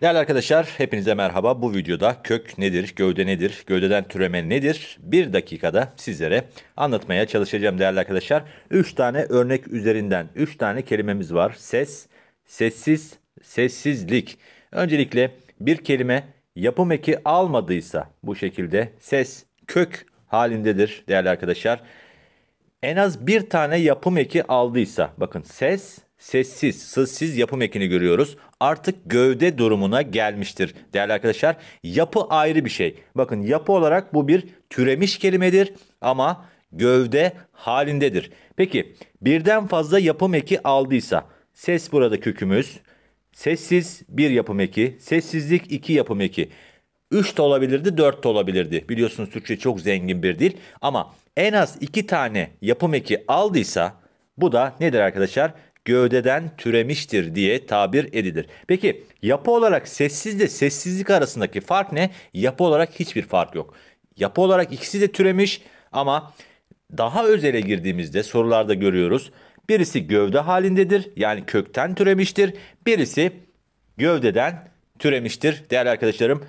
Değerli arkadaşlar hepinize merhaba. Bu videoda kök nedir, gövde nedir, gövdeden türeme nedir bir dakikada sizlere anlatmaya çalışacağım değerli arkadaşlar. 3 tane örnek üzerinden 3 tane kelimemiz var. Ses, sessiz, sessizlik. Öncelikle bir kelime yapım eki almadıysa bu şekilde ses kök halindedir değerli arkadaşlar. En az bir tane yapım eki aldıysa bakın ses sessiz, sızsız yapım ekini görüyoruz. Artık gövde durumuna gelmiştir değerli arkadaşlar. Yapı ayrı bir şey. Bakın yapı olarak bu bir türemiş kelimedir ama gövde halindedir. Peki birden fazla yapım eki aldıysa ses burada kökümüz. Sessiz bir yapım eki, sessizlik iki yapım eki. 3 de olabilirdi, 4 de olabilirdi. Biliyorsunuz Türkçe çok zengin bir dil. Ama en az 2 tane yapım eki aldıysa bu da nedir arkadaşlar? Gövdeden türemiştir diye tabir edilir. Peki yapı olarak sessizle sessizlik arasındaki fark ne? Yapı olarak hiçbir fark yok. Yapı olarak ikisi de türemiş ama daha özele girdiğimizde sorularda görüyoruz. Birisi gövde halindedir yani kökten türemiştir. Birisi gövdeden türemiştir değerli arkadaşlarım.